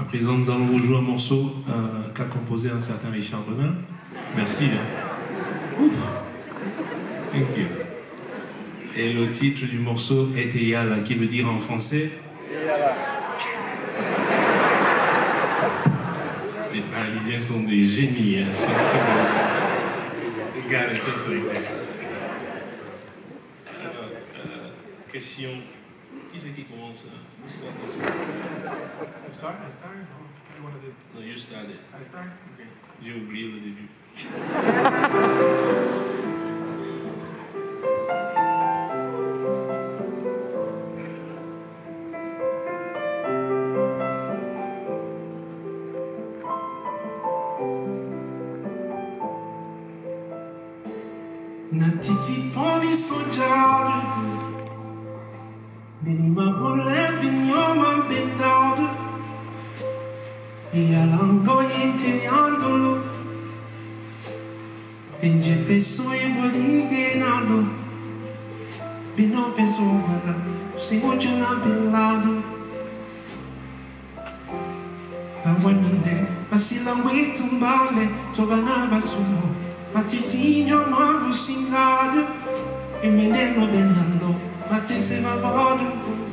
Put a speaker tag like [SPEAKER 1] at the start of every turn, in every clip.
[SPEAKER 1] À présent, nous allons vous jouer un morceau euh, qu'a composé un certain Richard Bonin. Merci. Hein. Ouf. Thank you. Et le titre du morceau est Eyala, qui veut dire en français Les Paralysés sont des génies. Hein. Got it just like that. Alors, euh, question. These are people.
[SPEAKER 2] You start? I start? Or what do you want to do?
[SPEAKER 1] No, you start it.
[SPEAKER 2] I start? Okay. You agree with you? Orlandin yoman bir dağdı Yalan koyinti andolu Vince peso e bolige nalo Bino peso bana Senhor de nabilado Awaninde Basilawe tumbale Tobana basumo Matitinho novo singado E menino benando Matisse ma vodo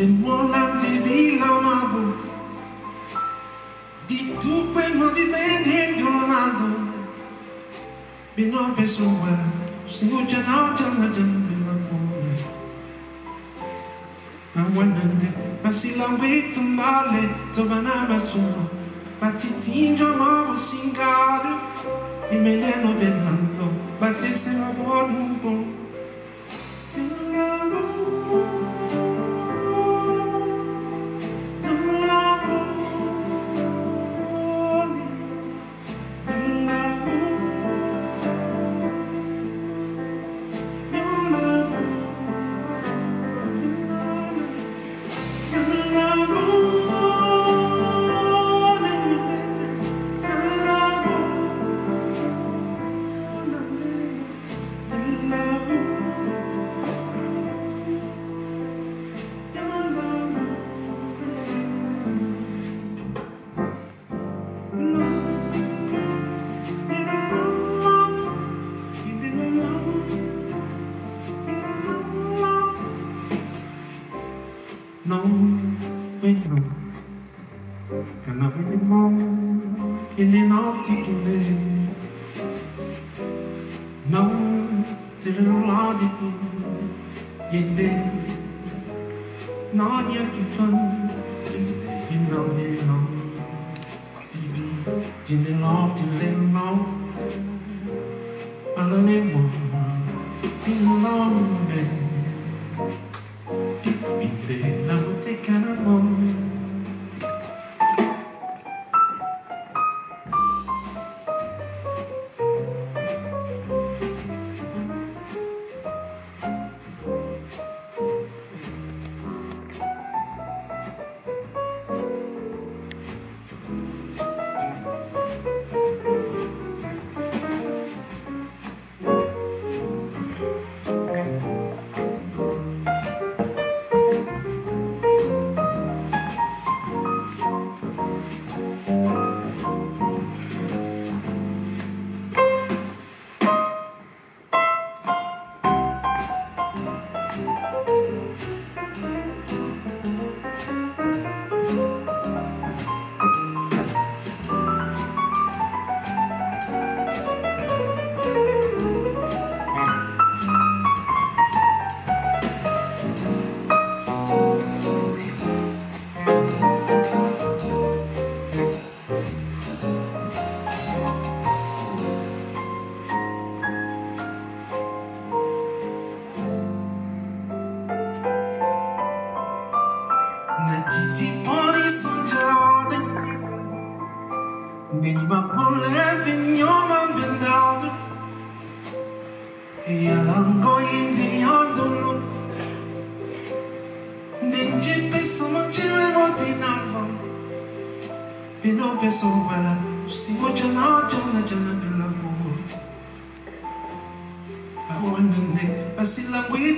[SPEAKER 2] Sembrante di l'amavo Di tu quel modo bene donando Mi non penso guarda Signor già no già no già no mi l'amore Ma guardane Ma si la metto male Tovana ma sono Ma ti tingio nuovo singaro E me ne no benando Ma te se la buono un po' inarticulé, não terão lábito, yende, nadia que fan, yende, não me não, bibi, yende não te lembro, alane mo, não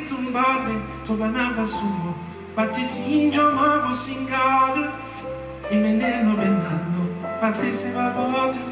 [SPEAKER 2] tumbane tobana basumbo batitinja mavo singado imeneno benano batese babodu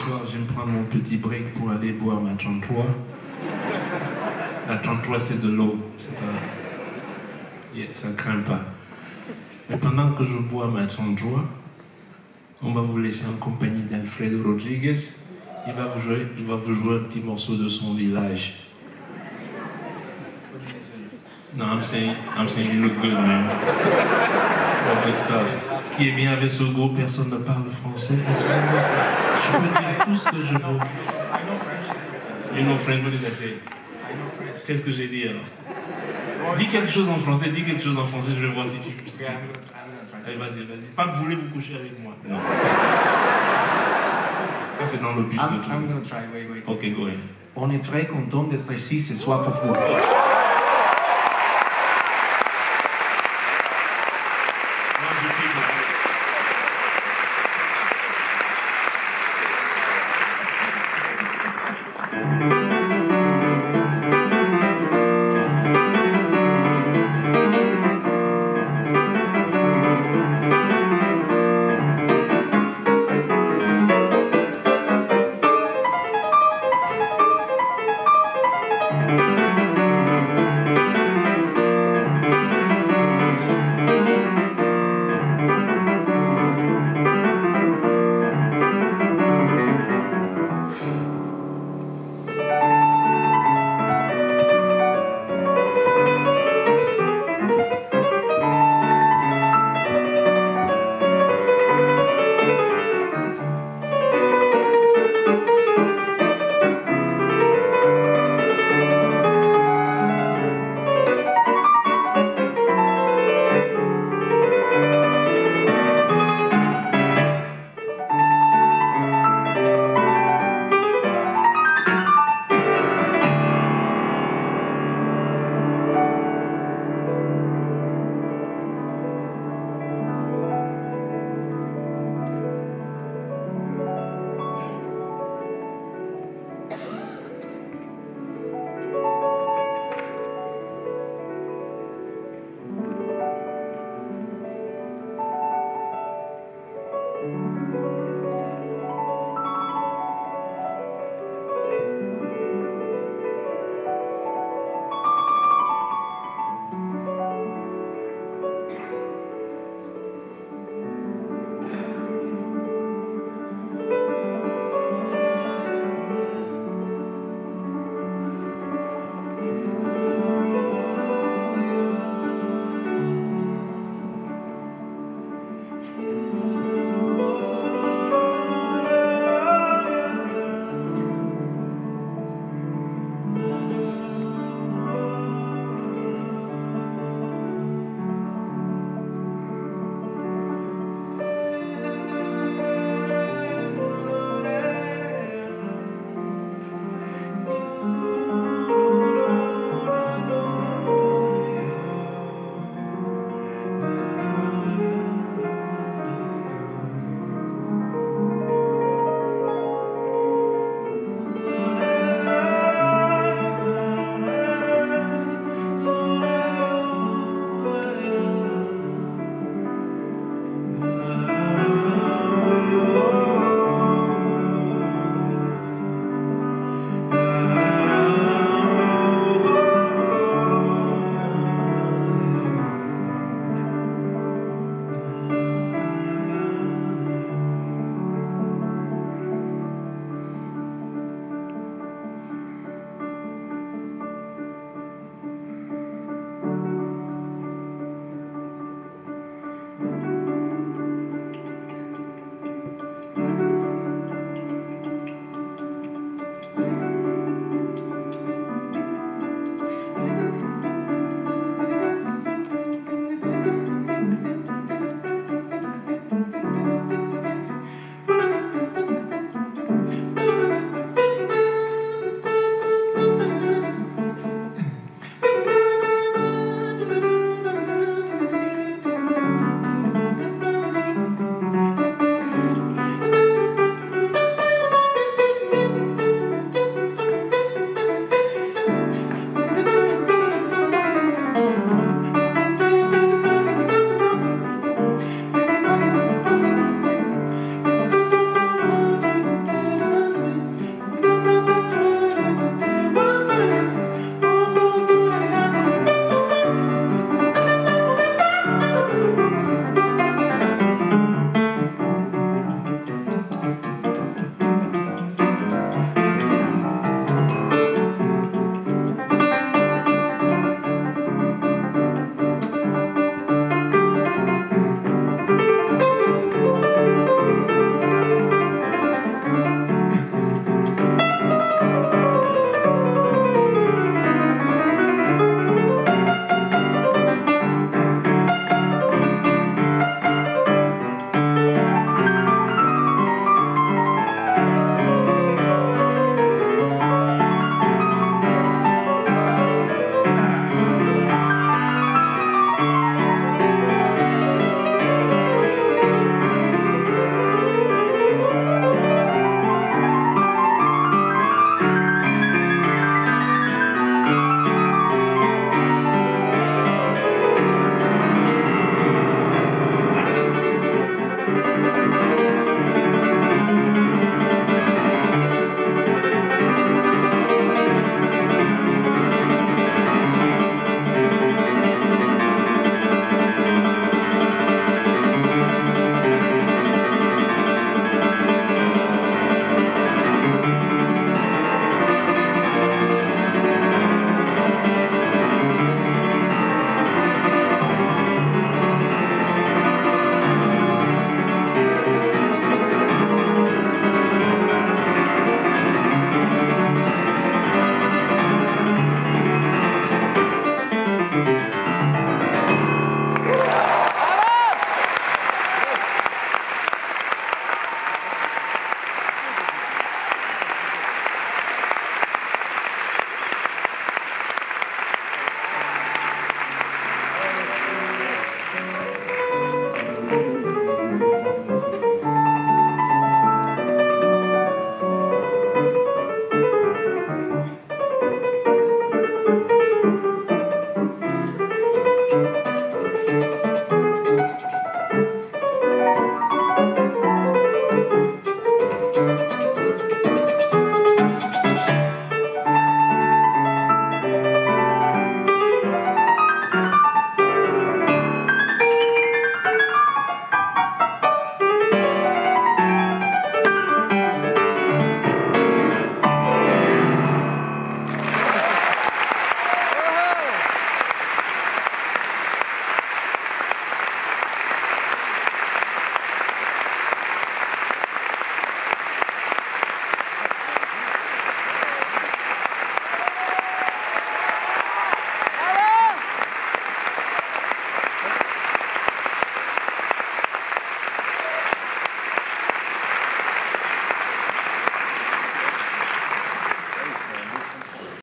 [SPEAKER 1] tous les soirs, j'aime prendre mon petit break pour aller boire ma 33. La 33, c'est de l'eau. C'est pas... Yeah, ça ne craint pas. Mais pendant que je bois ma 33, on va vous laisser en compagnie d'Alfredo Rodriguez. Il va, vous jouer, il va vous jouer un petit morceau de son village. Non, I'm saying, I'm saying you look good, man. All good stuff. Ce qui est bien avec ce groupe, personne ne parle français. Je peux dire tout ce que je veux? You know French, what did I say? Qu'est-ce que j'ai dit alors? Dis quelque chose en français, dis quelque chose en français, je vais voir si tu. Allez, vas-y, vas-y. Pas que vous voulez vous coucher avec moi? Non. Ça, c'est dans le bus
[SPEAKER 3] I'm,
[SPEAKER 1] de tout.
[SPEAKER 3] I'm gonna try, wait, wait.
[SPEAKER 1] Ok, go ahead.
[SPEAKER 3] On est très content d'être ici ce soir pour vous.